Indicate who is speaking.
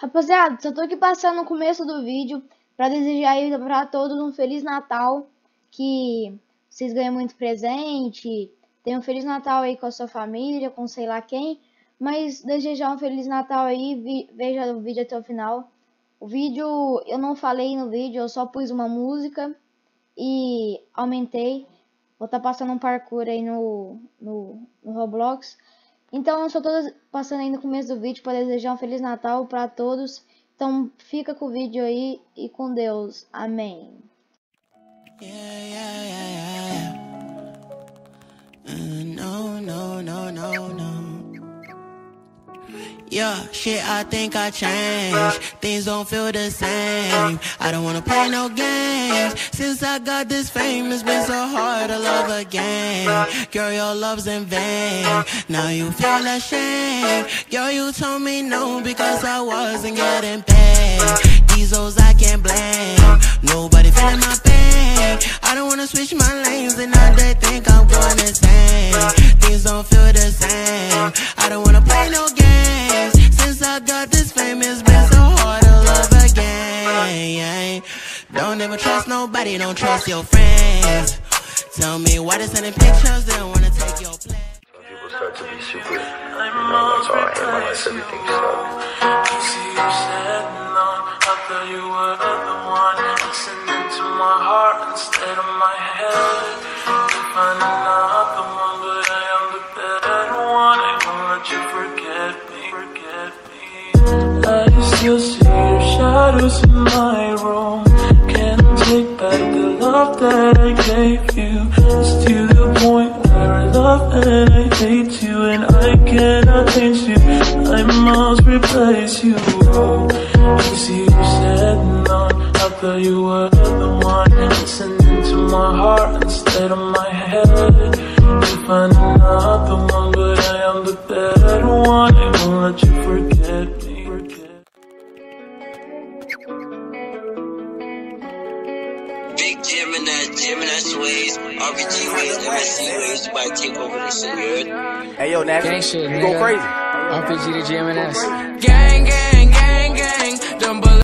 Speaker 1: Rapaziada, só tô aqui passando no começo do vídeo para desejar aí para todos um Feliz Natal, que vocês ganhem muito presente, tenham um Feliz Natal aí com a sua família, com sei lá quem, mas desejar um Feliz Natal aí, veja o vídeo até o final. O vídeo, eu não falei no vídeo, eu só pus uma música e aumentei. Vou estar tá passando um parkour aí no, no, no Roblox. Então, eu só tô passando aí no começo do vídeo para desejar um Feliz Natal para todos. Então, fica com o vídeo aí e com Deus. Amém. Yeah, yeah, yeah, Yeah, shit, I think I changed. Things don't feel the same. I don't wanna play no games. Since I got this fame, it's been so hard to love again. Girl, your love's in vain. Now you feel ashamed. Girl, you told me no because I wasn't getting paid. These hoes I can't blame. Nobody feeling my pain. I don't wanna switch my again. Don't ever trust nobody, don't trust your friends. Tell me why they sending pictures, they don't wanna take your place. Some people start to be super, you know, that's all I hate my life, everything sucks. I gave you It's to the point where I love and I hate you And I cannot change you, I must replace you. I see you sitting on, I thought you were the one Listening to my heart instead of my head. You find another one, but I am the better one. I won't let you forget
Speaker 2: Gemini, Gemini Sways, RPG Ways, MSC Ways, somebody take over this shit, you heard?
Speaker 3: Hey yo, Nash, Gang shit, you go crazy. RPG
Speaker 4: to Gemini. Gang, gang, gang, gang, don't believe